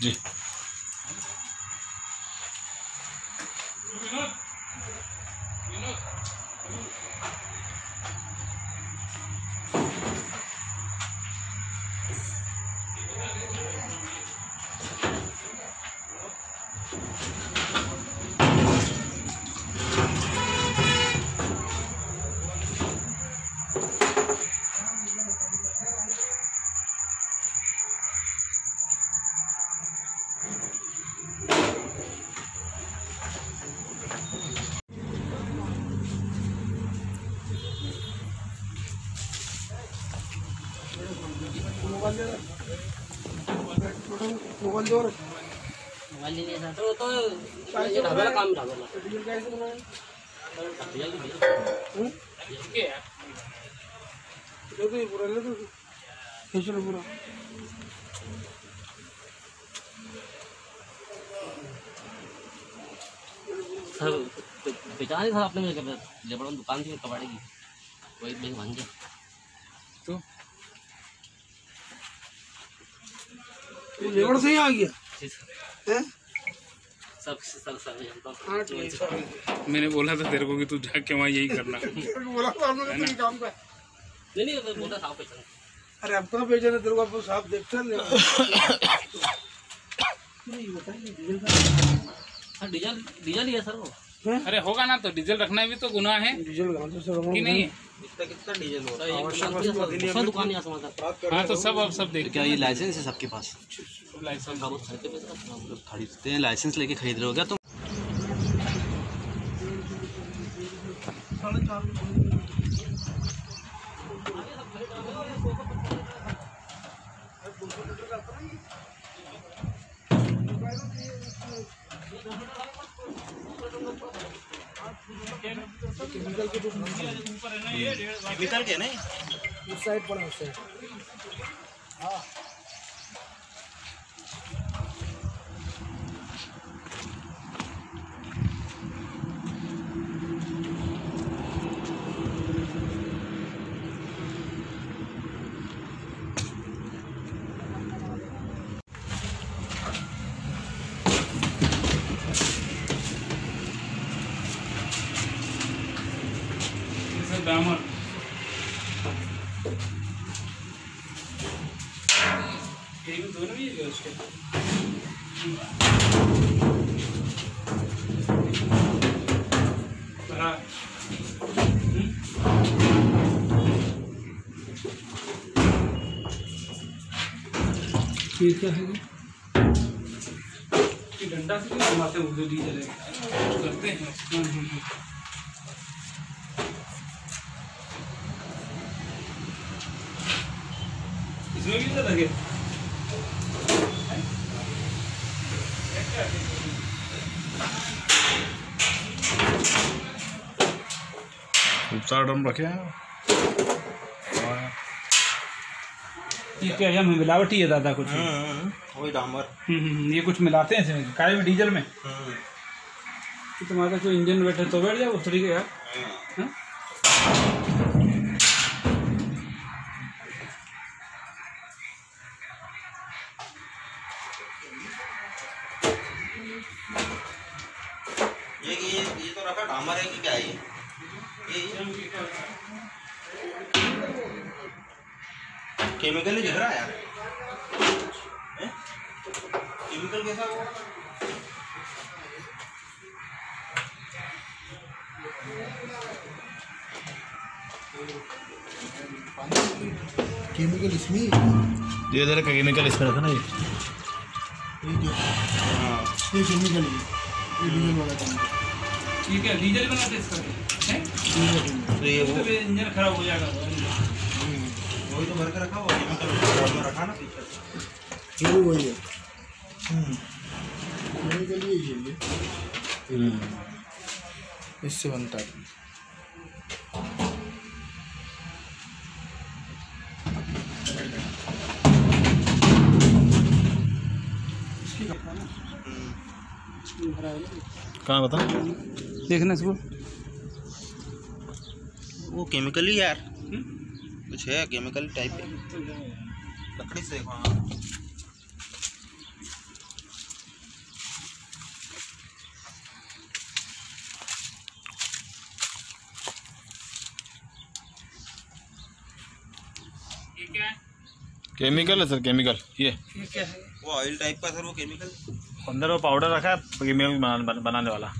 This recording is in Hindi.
जी मोबाइल मोबाइल नहीं था तो तो काम पूरा पूरा सर था आपने दुकान थी कबाड़ी की वही मैं भाँग गया तो ये से ही आ गया। हैं? सब सर सर हूँ हाँ है मैंने बोला था तेरे को कि तू जाके वहाँ यही करना। बोला था हमने काम का। नहीं नहीं बोला था आप अरे अब कहाँ भेजा तेरे को आप साफ़ देखते हैं नहीं बताइए डीजल का सर डीजल डीजल ही है सर वो। हैं? अरे होगा ना तो डीजल रखना भी तो गुना है। डीजल कहाँ कि नहीं? ये दूसरा दुकान हाँ तो सब अब सब देख क्या ये लाइसेंस है सबके पास? लाइसेंस। खरीदते लोग खरीदते हैं लाइसेंस लेके खरीद रहे हो क्या तुम? केमिकल के नहीं उस साइड पड़ा उस साइड। सर डामर दोनों ही उसके ये क्या है डंडा से घुमाते उर्दू डीजल है। करते हैं हाँ, हाँ, हाँ। इसमें भी तो लगे चार ड्रम रखे हैं। ये क्या है मिलावटी है दादा कुछ। वही डामर। हम्म, हम्म, ये कुछ मिलाते हैं इसमें। काय में डीजल में? कि तुम्हारा कोई इंजन बैठे तो बैठ जाए उतरी गया हाँ? ये ये ये तो रखा डामर है कि क्या है ये केमिकल ही दिख रहा है यार। केमिकल कैसा वो केमिकल इसमें? ये जरा केमिकल इसमें रखा ना ये। ये जो हाँ ये केमिकल है। डीजल वाला काम। ये क्या डीजल बनाते इसका हैं? तो ये वो तो इंजन खराब हो जाएगा वही तो भर के रखा हुआ केमिकल रखा ना पीछे ये वही है। केमिकल ही है। ये इससे बनता है। कहाँ बता देखना इसको। वो केमिकल ही यार। हम्म? कुछ है केमिकल टाइप है। लकड़ी से हाँ। केमिकल है? सर केमिकल ये। वो ऑयल टाइप का सर वो केमिकल अंदर वो पाउडर रखा है केमिकल बना, बनाने वाला।